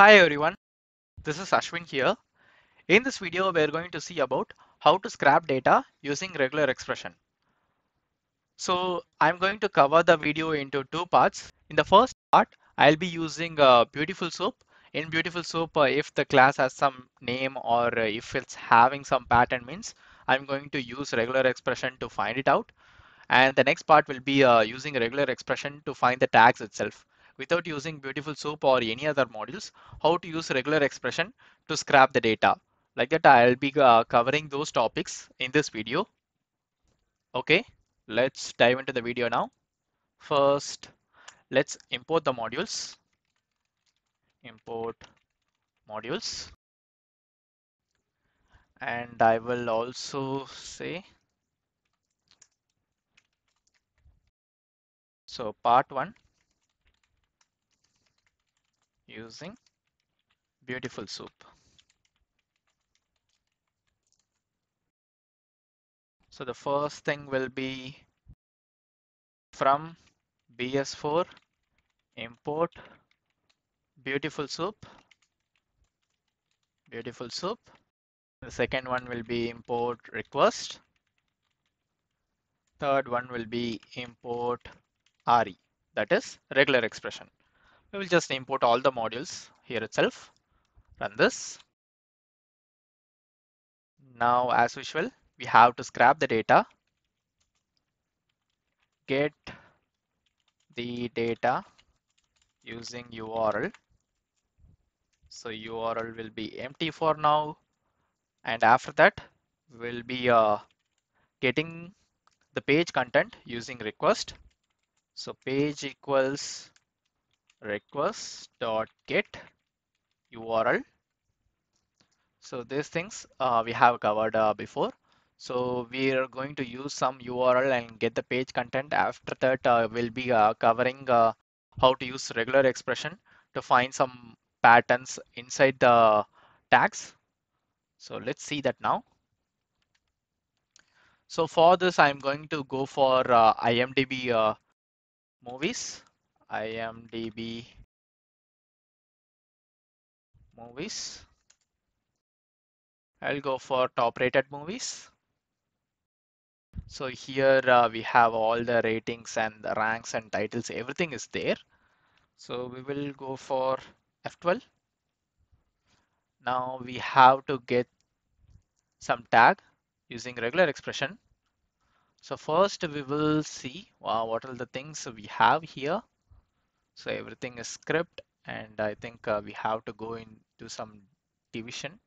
Hi everyone, this is Aswin here. In this video, we're going to see about how to scrap data using regular expression. So I'm going to cover the video into two parts. In the first part, I'll be using uh, Beautiful Soup. In Beautiful Soup, uh, if the class has some name or uh, if it's having some pattern means, I'm going to use regular expression to find it out. And the next part will be uh, using regular expression to find the tags itself without using Beautiful Soup or any other modules, how to use regular expression to scrap the data. Like that, I'll be uh, covering those topics in this video. Okay, let's dive into the video now. First, let's import the modules. Import modules. And I will also say, so part one, using beautiful soup. So the first thing will be from BS4 import beautiful soup beautiful soup. The second one will be import request. Third one will be import RE that is regular expression we will just import all the modules here itself. Run this. Now as usual we have to scrap the data. Get the data using URL so URL will be empty for now. And after that we'll be uh, getting the page content using request. So page equals request dot get URL. So these things uh, we have covered uh, before. So we are going to use some URL and get the page content. After that, uh, we'll be uh, covering uh, how to use regular expression to find some patterns inside the tags. So let's see that now. So for this, I'm going to go for uh, IMDb movies IMDb movies. I'll go for top rated movies. So here uh, we have all the ratings and the ranks and titles, everything is there. So we will go for F12. Now we have to get some tag using regular expression. So first we will see uh, what are the things we have here. So everything is script and I think uh, we have to go into some division.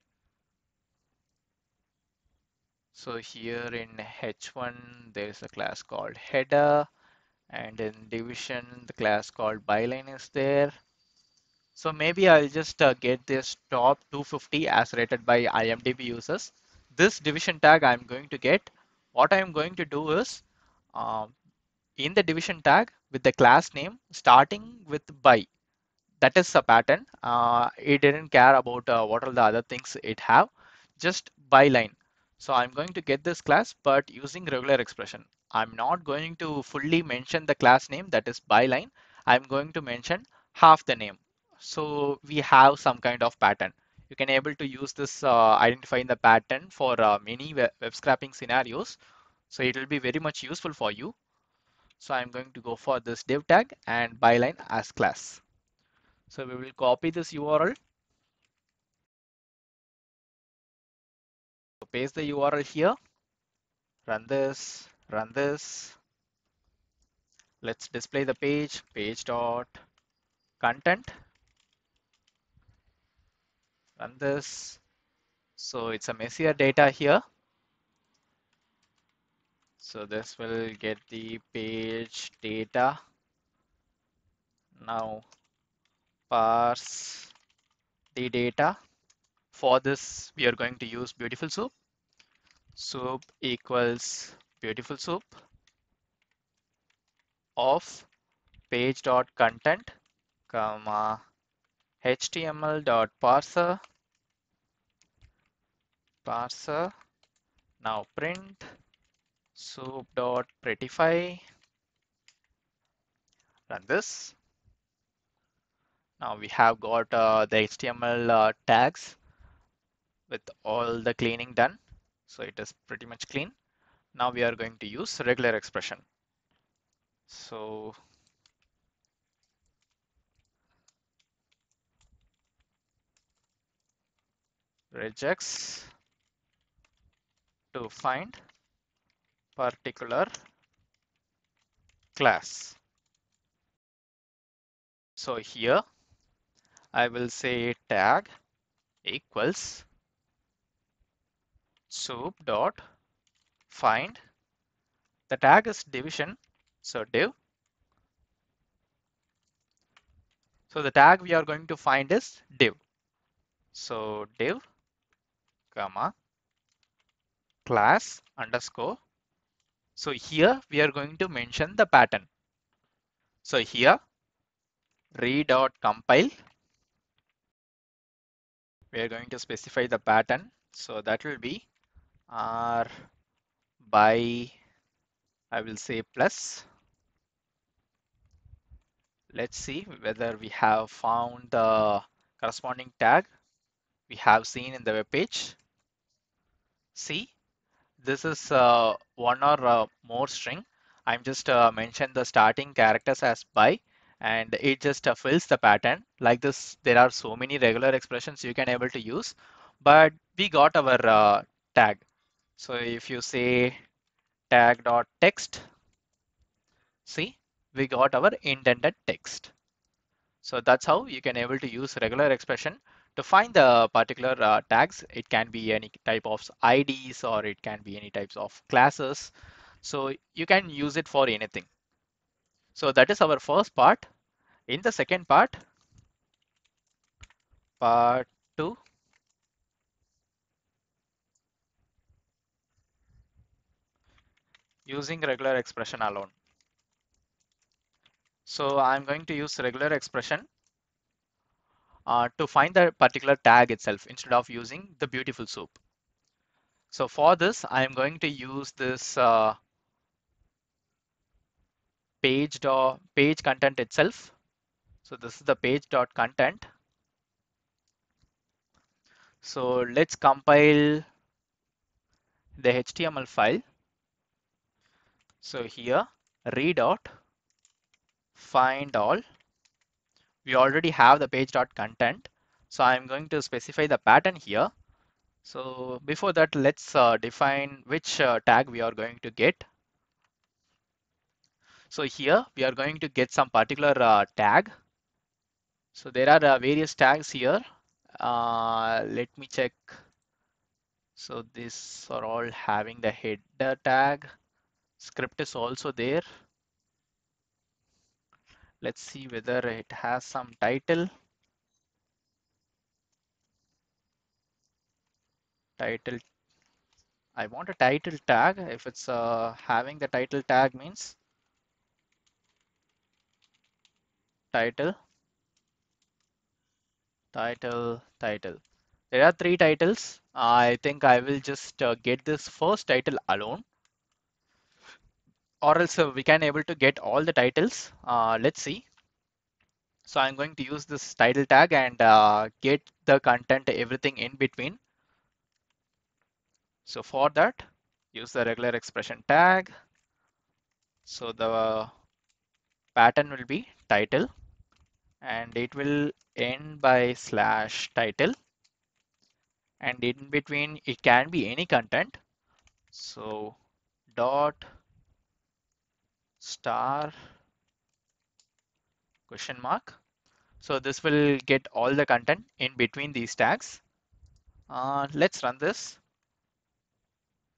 So here in H1 there is a class called header and in division the class called byline is there. So maybe I'll just uh, get this top 250 as rated by IMDb users. This division tag I'm going to get. What I'm going to do is um, in the division tag with the class name starting with by. That is a pattern. Uh, it didn't care about uh, what are the other things it have just byline so i'm going to get this class but using regular expression. I'm not going to fully mention the class name that is byline i'm going to mention half the name. So we have some kind of pattern. You can able to use this uh, identifying the pattern for uh, many web, web scraping scenarios. So it will be very much useful for you so I'm going to go for this div tag and byline as class. So we will copy this URL. Paste the URL here. Run this, run this. Let's display the page, page dot content. Run this. So it's a messier data here. So this will get the page data. Now parse the data. For this, we are going to use beautiful soup. Soup equals beautiful soup of page dot content comma html dot parser parser now print soup dot prettify run this Now we have got uh, the HTML uh, tags with all the cleaning done. So it is pretty much clean. Now we are going to use regular expression. So regex to find particular class. So here I will say tag equals soup dot find. The tag is division so div. So the tag we are going to find is div. So div comma class underscore so here we are going to mention the pattern. So here re dot compile we are going to specify the pattern. So that will be r by I will say plus. Let's see whether we have found the corresponding tag we have seen in the web page. See this is uh, one or uh, more string. I'm just uh, mentioned the starting characters as by and it just uh, fills the pattern. Like this there are so many regular expressions you can able to use but we got our uh, tag. So if you say tag dot text see we got our intended text. So that's how you can able to use regular expression to find the particular uh, tags it can be any type of IDs or it can be any types of classes. So you can use it for anything. So that is our first part. In the second part part 2 using regular expression alone. So I'm going to use regular expression uh, to find the particular tag itself instead of using the beautiful soup. So for this, I'm going to use this uh, page dot page content itself. So this is the page dot content. So let's compile the HTML file. So here re dot find all. We already have the page dot content. So I'm going to specify the pattern here. So before that, let's uh, define which uh, tag we are going to get. So here we are going to get some particular uh, tag. So there are uh, various tags here. Uh, let me check. So these are all having the header tag script is also there. Let's see whether it has some title. Title. I want a title tag. If it's uh, having the title tag means title, title, title. There are three titles. I think I will just uh, get this first title alone or else uh, we can able to get all the titles. Uh, let's see. So I'm going to use this title tag and uh, get the content, everything in between. So for that, use the regular expression tag. So the pattern will be title and it will end by slash title and in between it can be any content. So dot star question mark. So this will get all the content in between these tags. Uh, let's run this.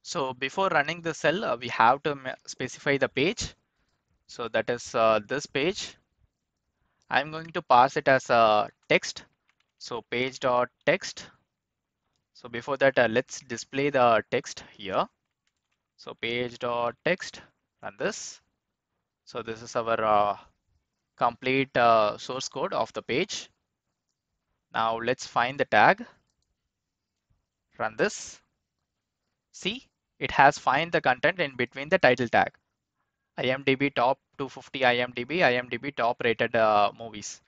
So before running the cell, uh, we have to specify the page. So that is uh, this page. I'm going to pass it as a text. So page dot text. So before that, uh, let's display the text here. So page dot text run this. So this is our uh, complete uh, source code of the page. Now let's find the tag. Run this. See, it has find the content in between the title tag. IMDb top 250 IMDb, IMDb top rated uh, movies.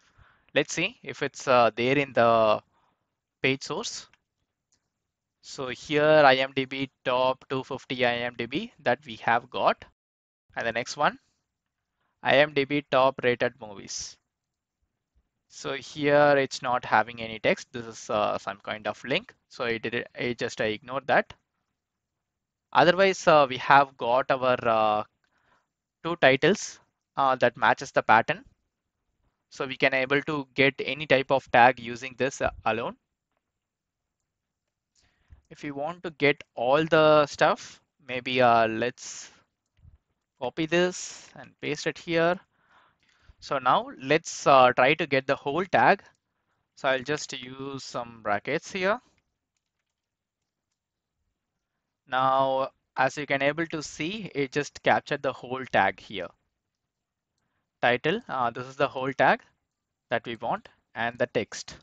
Let's see if it's uh, there in the page source. So here IMDb top 250 IMDb that we have got. And the next one, IMDb top rated movies. So here it's not having any text. This is uh, some kind of link. So I it, just I ignored that. Otherwise, uh, we have got our uh, two titles uh, that matches the pattern. So we can able to get any type of tag using this uh, alone. If you want to get all the stuff, maybe uh, let's copy this and paste it here. So now let's uh, try to get the whole tag. So I'll just use some brackets here. Now, as you can able to see, it just captured the whole tag here. Title, uh, this is the whole tag that we want and the text.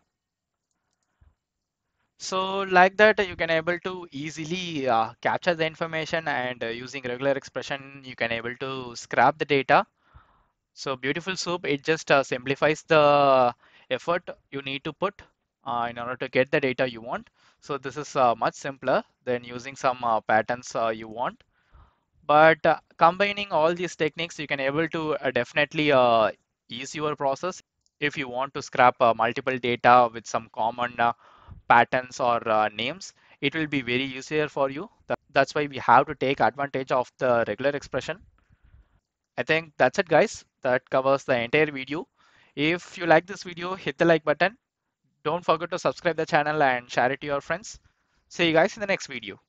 So like that, you can able to easily uh, capture the information and uh, using regular expression, you can able to scrap the data. So Beautiful Soup, it just uh, simplifies the effort you need to put uh, in order to get the data you want. So this is uh, much simpler than using some uh, patterns you want. But combining all these techniques, you can able to definitely ease your process if you want to scrap multiple data with some common patterns or uh, names, it will be very easier for you. That's why we have to take advantage of the regular expression. I think that's it guys. That covers the entire video. If you like this video, hit the like button. Don't forget to subscribe the channel and share it to your friends. See you guys in the next video.